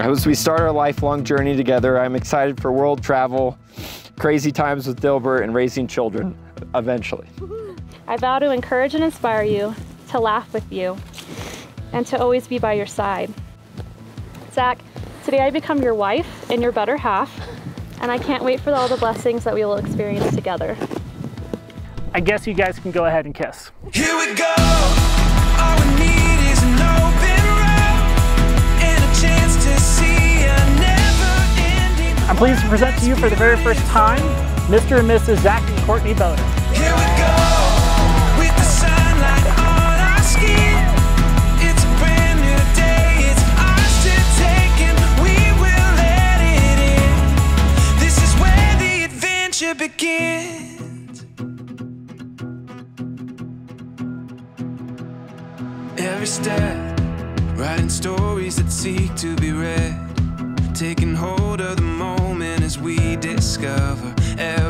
As we start our lifelong journey together, I'm excited for world travel, crazy times with Dilbert, and raising children eventually. I vow to encourage and inspire you, to laugh with you, and to always be by your side. Zach, today I become your wife and your better half, and I can't wait for all the blessings that we will experience together. I guess you guys can go ahead and kiss. Here we go. Pleased to present to you for the very first time, Mr. and Mrs. Zach and Courtney Boda. Here we go. With the sunlight on our skin. It's a brand new day. It's ours to take and we will let it in. This is where the adventure begins. Every step, writing stories that seek to be read. Taking hold of the discover every